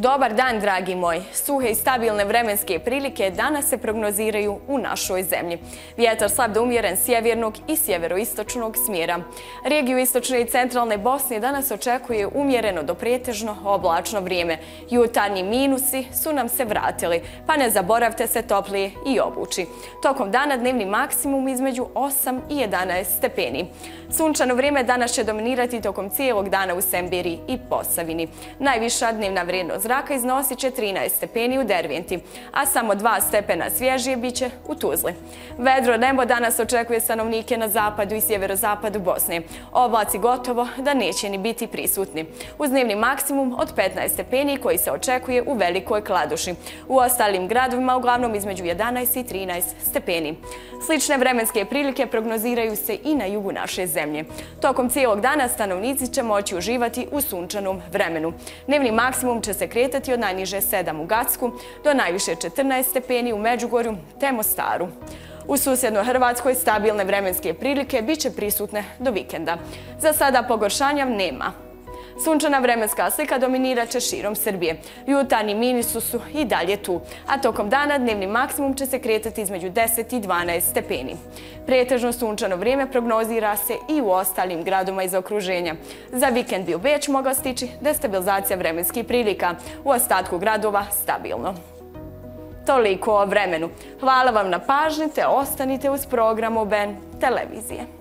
Dobar dan, dragi moji. Suhe i stabilne vremenske prilike danas se prognoziraju u našoj zemlji. Vjetar slab da umjeren sjevernog i sjeveroistočnog smjera. Regiju istočne i centralne Bosne danas očekuje umjereno do prijetežno oblačno vrijeme. Jutarnji minusi su nam se vratili, pa ne zaboravte se toplije i obući. Tokom dana dnevni maksimum između 8 i 11 stepeni. Sunčano vrijeme danas će dominirati tokom cijelog dana u Sembiri i Posavini. Najviša dnevna vrijednost zraka iznosi 14 stepeni u Dervijenti, a samo 2 stepena svježije biće u Tuzli. Vedro nebo danas očekuje stanovnike na zapadu i sjeverozapadu Bosne. Oblaci gotovo da neće ni biti prisutni. Uz dnevni maksimum od 15 stepeni koji se očekuje u Velikoj Kladuši. U ostalim gradovima uglavnom između 11 i 13 stepeni. Slične vremenske prilike prognoziraju se i na jugu naše zemlje. Tokom cijelog dana stanovnici će moći uživati u sunčanom vremenu. Dnevni maksimum će se kretati od najniže 7 u Gacku do najviše 14 stepeni u Međugorju te Mostaru. U susjednoj Hrvatskoj stabilne vremenske prilike bit će prisutne do vikenda. Za sada pogoršanja nema. Sunčana vremenska slika dominirat će širom Srbije. Jutarnji minisu su i dalje tu, a tokom dana dnevni maksimum će se kretati između 10 i 12 stepeni. Pretežno sunčano vrijeme prognozira se i u ostalim gradoma iz okruženja. Za vikend bi u Beć mogla stići destabilizacija vremenskih prilika, u ostatku gradova stabilno. Toliko o vremenu. Hvala vam na pažnji te ostanite uz programu BEN televizije.